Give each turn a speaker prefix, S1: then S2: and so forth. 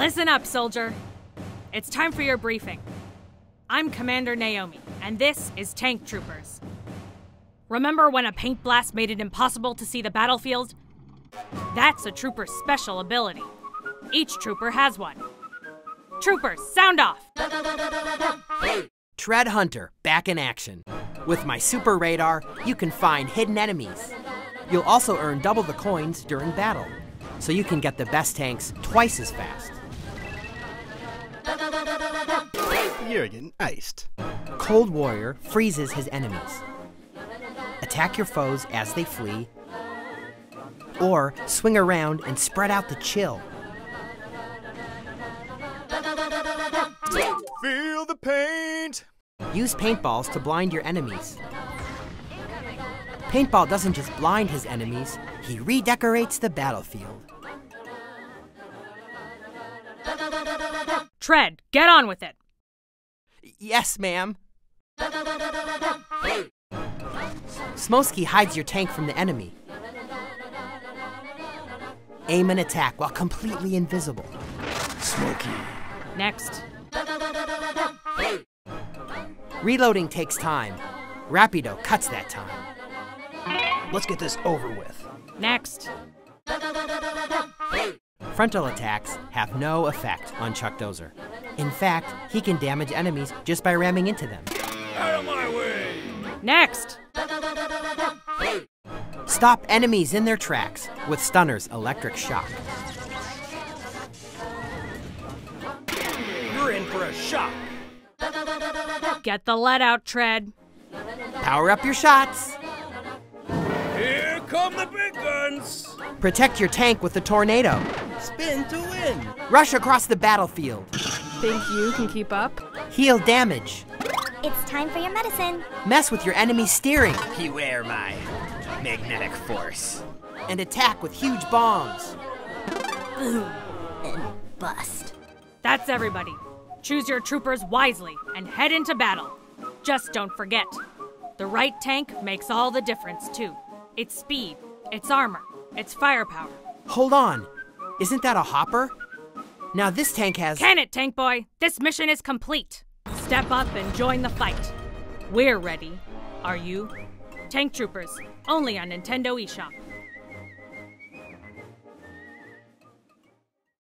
S1: Listen up, soldier. It's time for your briefing. I'm Commander Naomi, and this is Tank Troopers. Remember when a paint blast made it impossible to see the battlefield? That's a trooper's special ability. Each trooper has one. Troopers, sound off!
S2: Tred Hunter, back in action. With my super radar, you can find hidden enemies. You'll also earn double the coins during battle, so you can get the best tanks twice as fast.
S3: You're getting iced.
S2: Cold Warrior freezes his enemies. Attack your foes as they flee, or swing around and spread out the chill.
S3: Feel the paint!
S2: Use paintballs to blind your enemies. Paintball doesn't just blind his enemies, he redecorates the battlefield.
S1: Tred, get on with it!
S2: Yes, ma'am. Smoki hides your tank from the enemy. Aim and attack while completely invisible.
S3: Smoki.
S1: Next.
S2: Reloading takes time. Rapido cuts that time.
S3: Let's get this over with.
S1: Next.
S2: Frontal attacks have no effect on Chuck Dozer. In fact, he can damage enemies just by ramming into them.
S3: Out of my way!
S1: Next!
S2: Stop enemies in their tracks with Stunner's electric shock.
S3: You're in for a shock.
S1: Get the lead out, Tred.
S2: Power up your shots.
S3: Here come the big guns!
S2: Protect your tank with the tornado.
S3: Spin to win!
S2: Rush across the battlefield.
S4: Think you can keep up?
S2: Heal damage.
S5: It's time for your medicine.
S2: Mess with your enemy's steering.
S6: Beware my magnetic force.
S2: And attack with huge bombs.
S5: Boom and bust.
S1: That's everybody. Choose your troopers wisely and head into battle. Just don't forget the right tank makes all the difference, too. Its speed, its armor, its firepower.
S2: Hold on. Isn't that a hopper? Now this tank has.
S1: Can it, Tank Boy? This mission is complete. Step up and join the fight. We're ready. Are you? Tank Troopers, only on Nintendo eShop.